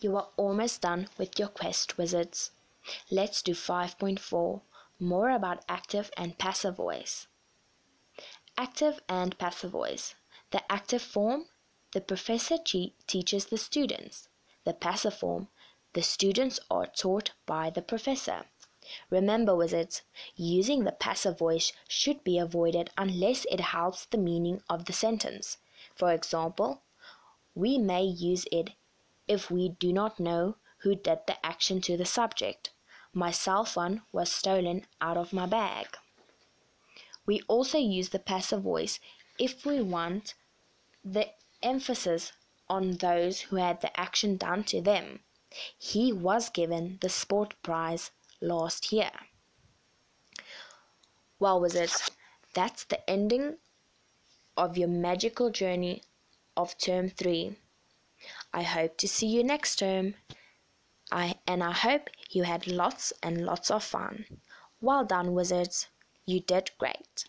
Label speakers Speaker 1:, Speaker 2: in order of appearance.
Speaker 1: You are almost done with your quest, wizards. Let's do 5.4 more about active and passive voice. Active and passive voice. The active form, the professor teaches the students. The passive form, the students are taught by the professor. Remember, wizards, using the passive voice should be avoided unless it helps the meaning of the sentence. For example, we may use it if we do not know who did the action to the subject. My cell phone was stolen out of my bag. We also use the passive voice if we want the emphasis on those who had the action done to them. He was given the sport prize last year. Well, wizards, that's the ending of your magical journey of term 3. I hope to see you next term. I and I hope you had lots and lots of fun. Well done, wizards. You did great.